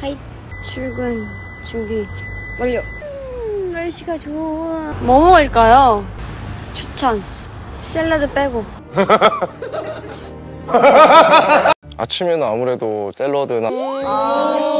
하이 출근 준비. 완료. 음, 날씨가 좋아. 뭐 먹을까요? 추천. 샐러드 빼고. 아침에는 아무래도 샐러드나 아